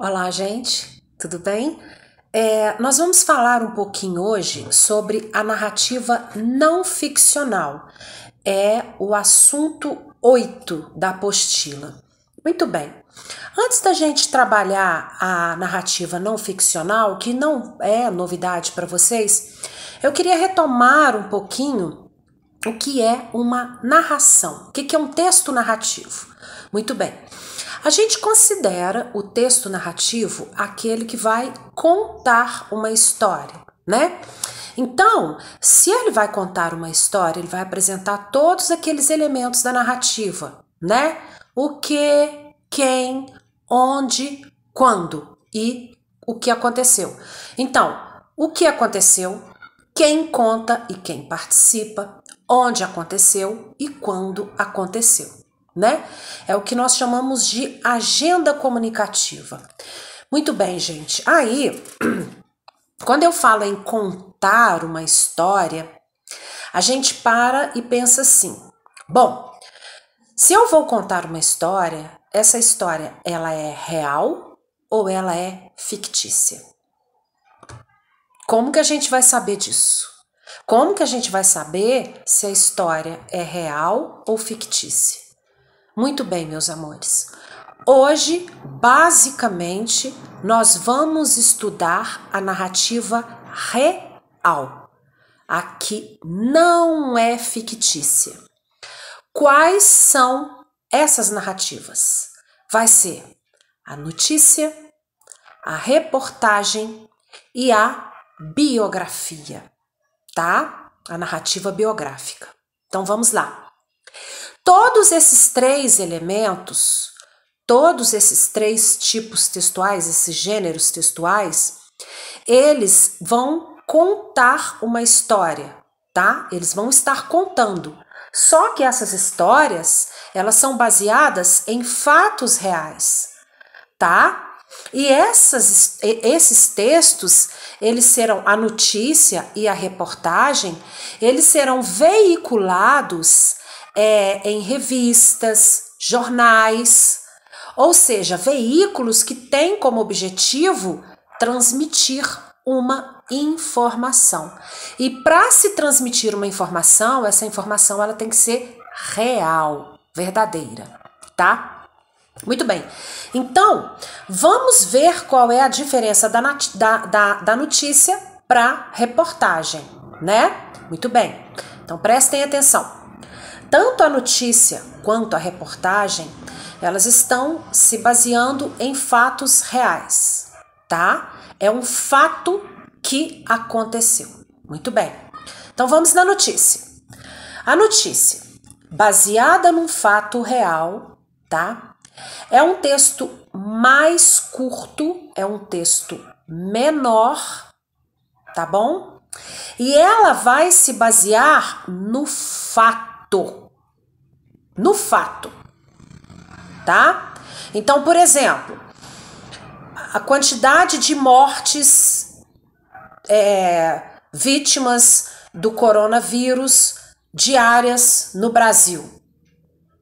Olá, gente, tudo bem? É, nós vamos falar um pouquinho hoje sobre a narrativa não ficcional. É o assunto 8 da apostila. Muito bem. Antes da gente trabalhar a narrativa não ficcional, que não é novidade para vocês, eu queria retomar um pouquinho o que é uma narração. O que é um texto narrativo? Muito bem. A gente considera o texto narrativo aquele que vai contar uma história, né? Então, se ele vai contar uma história, ele vai apresentar todos aqueles elementos da narrativa, né? O que, quem, onde, quando e o que aconteceu. Então, o que aconteceu, quem conta e quem participa, onde aconteceu e quando aconteceu né? É o que nós chamamos de agenda comunicativa. Muito bem, gente. Aí, quando eu falo em contar uma história, a gente para e pensa assim: bom, se eu vou contar uma história, essa história ela é real ou ela é fictícia? Como que a gente vai saber disso? Como que a gente vai saber se a história é real ou fictícia? Muito bem, meus amores. Hoje, basicamente, nós vamos estudar a narrativa real. Aqui não é fictícia. Quais são essas narrativas? Vai ser a notícia, a reportagem e a biografia, tá? A narrativa biográfica. Então vamos lá. Todos esses três elementos, todos esses três tipos textuais, esses gêneros textuais, eles vão contar uma história, tá? Eles vão estar contando. Só que essas histórias, elas são baseadas em fatos reais, tá? E essas, esses textos, eles serão a notícia e a reportagem, eles serão veiculados é, em revistas, jornais, ou seja, veículos que têm como objetivo transmitir uma informação. E para se transmitir uma informação, essa informação ela tem que ser real, verdadeira, tá? Muito bem. Então, vamos ver qual é a diferença da, da, da, da notícia para reportagem, né? Muito bem. Então, prestem atenção. Tanto a notícia quanto a reportagem, elas estão se baseando em fatos reais, tá? É um fato que aconteceu. Muito bem. Então vamos na notícia. A notícia, baseada num fato real, tá? É um texto mais curto, é um texto menor, tá bom? E ela vai se basear no fato fato. No fato. Tá? Então, por exemplo, a quantidade de mortes é, vítimas do coronavírus diárias no Brasil.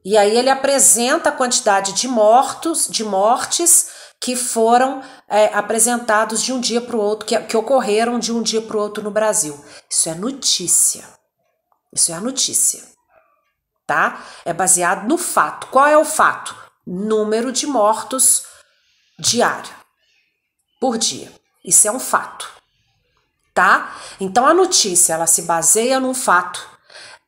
E aí ele apresenta a quantidade de mortos, de mortes que foram é, apresentados de um dia para o outro, que, que ocorreram de um dia para o outro no Brasil. Isso é notícia. Isso é a notícia tá? É baseado no fato. Qual é o fato? Número de mortos diário, por dia. Isso é um fato, tá? Então a notícia, ela se baseia num fato.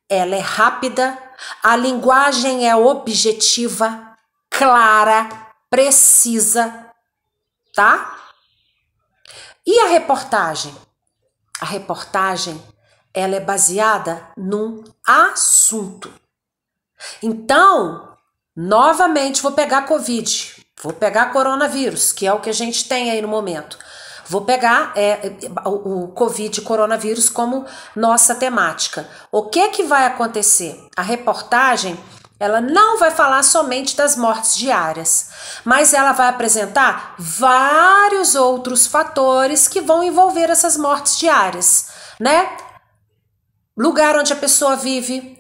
Ela é rápida, a linguagem é objetiva, clara, precisa, tá? E a reportagem? A reportagem, ela é baseada num assunto. Então, novamente vou pegar Covid, vou pegar coronavírus, que é o que a gente tem aí no momento. Vou pegar é, o, Covid coronavírus como nossa temática. O que que vai acontecer? A reportagem ela não vai falar somente das mortes diárias, mas ela vai apresentar vários outros fatores que vão envolver essas mortes diárias, né? Lugar onde a pessoa vive,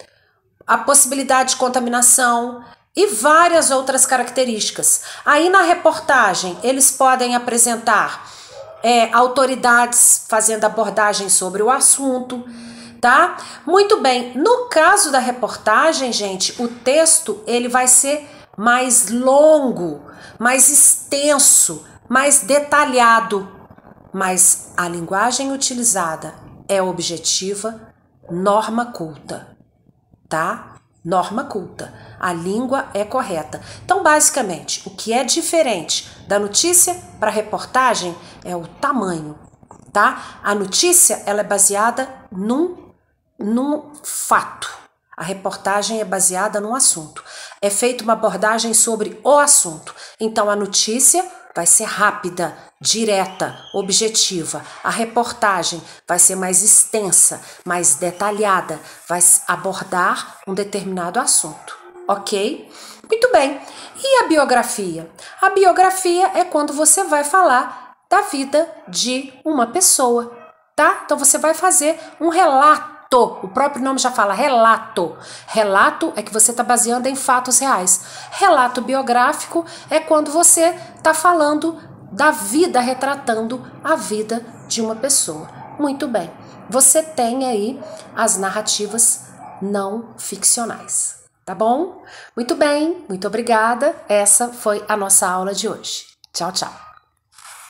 a possibilidade de contaminação, e várias outras características. Aí na reportagem eles podem apresentar é, autoridades fazendo abordagem sobre o assunto, tá? Muito bem. No caso da reportagem, gente, o texto ele vai ser mais longo, mais extenso, mais detalhado, mas a linguagem utilizada é objetiva, norma culta, tá? Norma culta. A língua é correta. Então, basicamente, o que é diferente da notícia para reportagem é o tamanho, tá? A notícia ela é baseada num, num fato. A reportagem é baseada num assunto. É feita uma abordagem sobre o assunto. Então, a notícia vai ser rápida, direta, objetiva. A reportagem vai ser mais extensa, mais detalhada, vai abordar um determinado assunto, ok? Muito bem. E a biografia? A biografia é quando você vai falar da vida de uma pessoa, tá? Então você vai fazer um relato o próprio nome já fala relato. Relato é que você está baseando em fatos reais. Relato biográfico é quando você está falando da vida, retratando a vida de uma pessoa. Muito bem. Você tem aí as narrativas não ficcionais. Tá bom? Muito bem, muito obrigada. Essa foi a nossa aula de hoje. Tchau, tchau.